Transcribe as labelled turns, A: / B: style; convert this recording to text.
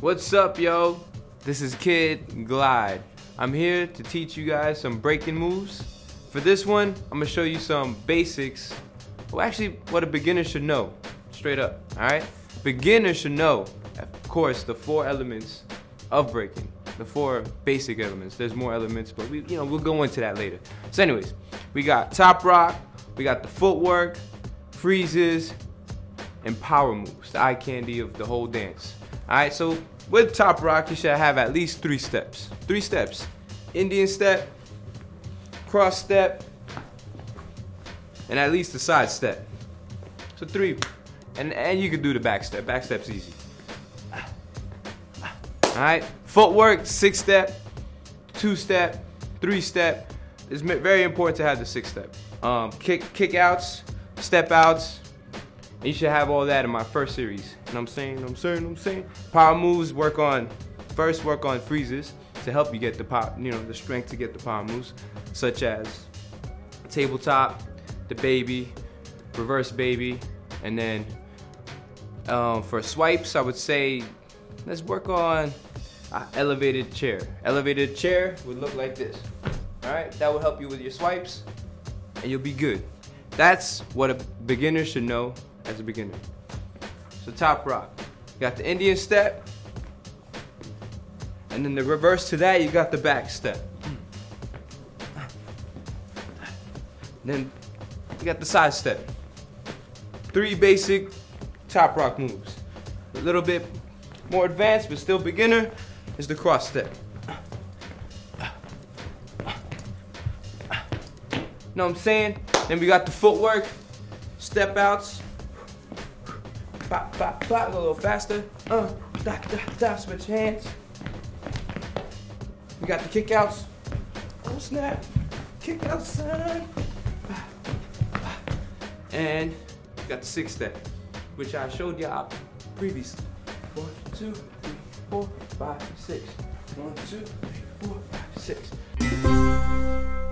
A: What's up, yo? This is Kid Glyde. I'm here to teach you guys some breaking moves. For this one, I'm gonna show you some basics. Well, actually, what a beginner should know. Straight up, alright? Beginner should know, of course, the four elements of breaking. The four basic elements. There's more elements, but we, you know, we'll go into that later. So, anyways, we got top rock, we got the footwork, freezes, and power moves, the eye candy of the whole dance. All right, so with top rock, you should have at least three steps. Three steps. Indian step, cross step, and at least a side step. So three. And, and you could do the back step. Back step's easy. All right, footwork, six step, two step, three step. It's very important to have the six step. Um, kick, kick outs, step outs, and you should have all that in my first series. What I'm saying? I'm saying? I'm saying? Power moves work on first work on freezes to help you get the power, you know, the strength to get the power moves, such as tabletop, the baby, reverse baby, and then um, for swipes, I would say let's work on elevated chair. Elevated chair would look like this. All right, that will help you with your swipes, and you'll be good. That's what a beginner should know as a beginner. So top rock. You got the Indian step. And then the reverse to that, you got the back step. Then you got the side step. Three basic top rock moves. A little bit more advanced, but still beginner, is the cross step. You know what I'm saying? Then we got the footwork, step outs, pop, pop, pop, a little faster. Uh, da, da, da, switch hands. We got the kickouts. Oh snap, kick outside. And we got the six step, which I showed y'all previously. One, two, three, four, five, six. One, two, three, four, five, six.